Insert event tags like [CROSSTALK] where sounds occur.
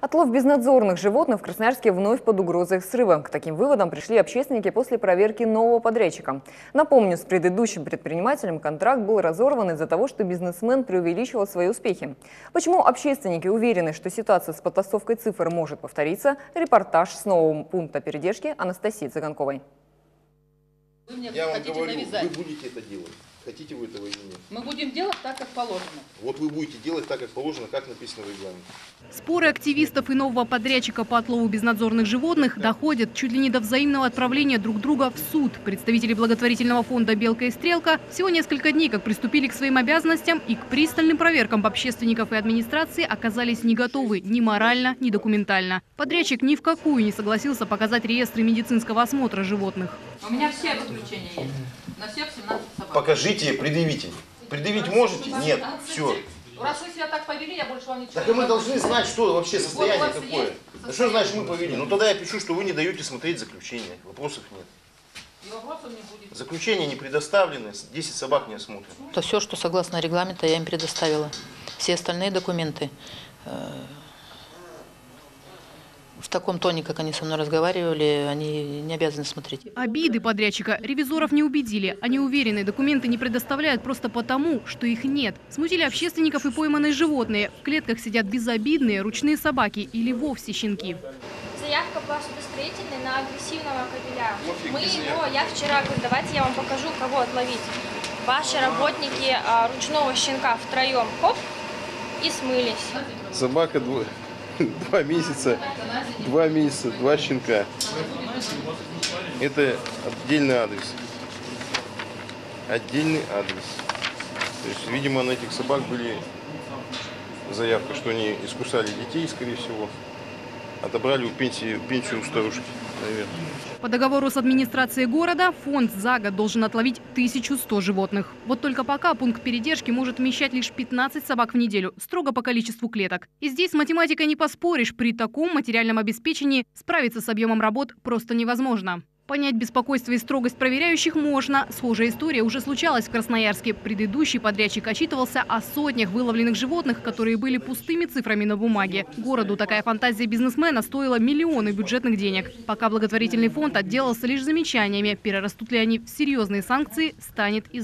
Отлов безнадзорных животных в Красноярске вновь под угрозой срыва. К таким выводам пришли общественники после проверки нового подрядчика. Напомню, с предыдущим предпринимателем контракт был разорван из-за того, что бизнесмен преувеличивал свои успехи. Почему общественники уверены, что ситуация с потасовкой цифр может повториться? Репортаж с нового пункта передержки Анастасии Цыганковой. Вы мне Я вам хотите говорю, навязать. вы будете это делать. Хотите вы этого или нет. Мы будем делать так, как положено. Вот вы будете делать так, как положено, как написано в регламенте. Споры активистов и нового подрядчика по отлову безнадзорных животных доходят чуть ли не до взаимного отправления друг друга в суд. Представители благотворительного фонда «Белка и стрелка» всего несколько дней как приступили к своим обязанностям и к пристальным проверкам общественников и администрации оказались не готовы ни морально, ни документально. Подрядчик ни в какую не согласился показать реестры медицинского осмотра животных. У меня все заключения есть. На всех 17 собак. Покажите, предъявите. Предъявить можете? Нет. Все. Раз вы себя так повели, я больше вам ничего Так не и мы должны знать, что вообще Вот состояние вас какое. есть Да что значит мы повели? Ну тогда я пишу, что вы не даете смотреть заключение. Вопросов нет. И вопросов не будет. Заключение не предоставлено, 10 собак не осмотрено. То все, что согласно регламенту, я им предоставила. Все остальные документы э, в таком тоне, как они со мной разговаривали, они не обязаны смотреть. Обиды подрядчика ревизоров не убедили. Они уверены, документы не предоставляют просто потому, что их нет. Смутили общественников и пойманные животные. В клетках сидят безобидные ручные собаки или вовсе щенки. Заявка была судостроительной на агрессивного кобеля. Мы его, я вчера говорю, давайте я вам покажу, кого отловить. Ваши работники а, ручного щенка втроем, хоп, и смылись. Собака дво- [LAUGHS] два месяца, два месяца, два щенка. Это отдельный адрес. Отдельный адрес. То есть, видимо, на этих собак были заявка, что они искусали детей, скорее всего. Отобрали у пенсии, пенсию у старушки, наверное. По договору с администрацией города фонд за год должен отловить 1100 животных. Вот только пока пункт передержки может вмещать лишь 15 собак в неделю, строго по количеству клеток. И здесь с математикой не поспоришь. При таком материальном обеспечении справиться с объемом работ просто невозможно. Понять беспокойство и строгость проверяющих можно. Схожая история уже случалась в Красноярске. Предыдущий подрядчик отчитывался о сотнях выловленных животных, которые были пустыми цифрами на бумаге. Городу такая фантазия бизнесмена стоила миллионы бюджетных денег. Пока благотворительный фонд отделался лишь замечаниями, перерастут ли они в серьезные санкции, станет известно.